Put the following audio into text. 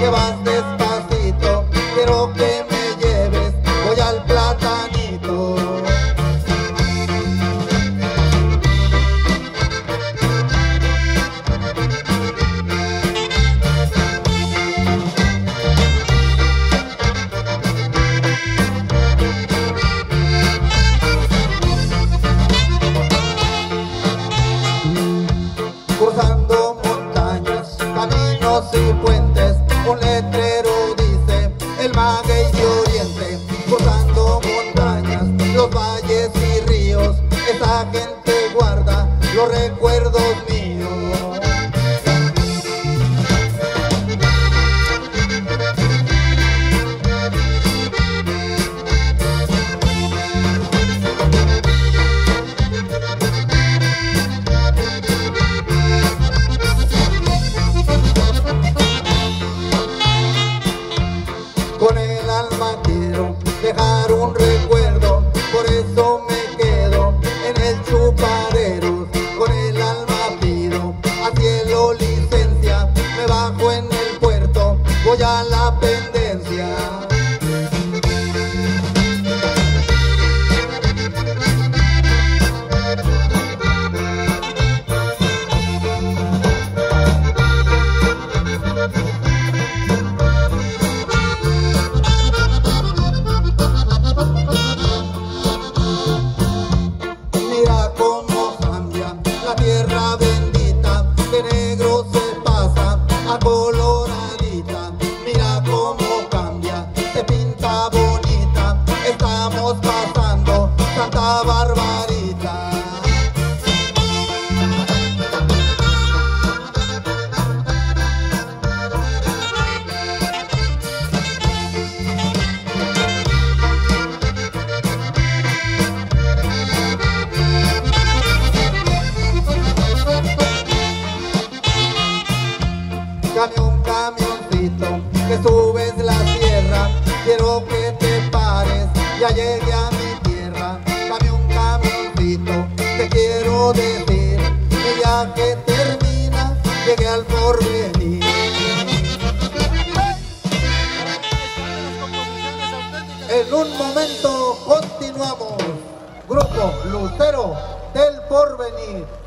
que vas despacio. un letrero dice el maguey de oriente, cruzando montañas, los valles y ríos, esa gente guarda los recuerdos míos. bien lo Grupo Lucero del Porvenir.